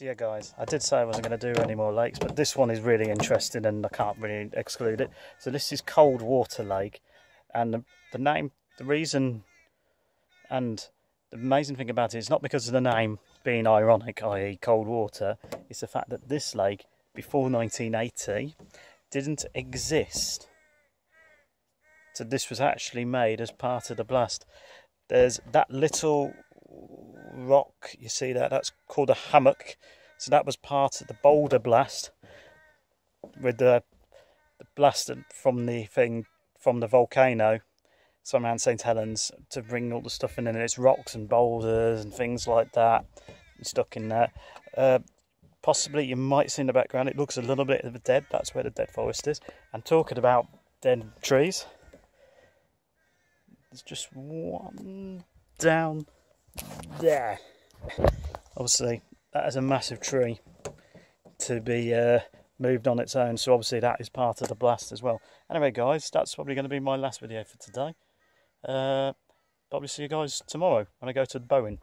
Yeah guys, I did say I wasn't going to do any more lakes, but this one is really interesting and I can't really exclude it. So this is Coldwater Lake and the, the name, the reason and the amazing thing about it is not because of the name being ironic, i.e. cold water, it's the fact that this lake before 1980 didn't exist. So this was actually made as part of the blast. There's that little rock, you see that? That's called a hummock. So that was part of the boulder blast with the, the blast from the thing from the volcano some around St Helens to bring all the stuff in and it's rocks and boulders and things like that stuck in there. Uh, possibly you might see in the background it looks a little bit of a dead, that's where the dead forest is. And talking about dead trees, there's just one down there. Obviously, that is a massive tree to be uh, moved on its own. So obviously that is part of the blast as well. Anyway, guys, that's probably going to be my last video for today. Uh, probably see you guys tomorrow when I go to Bowen.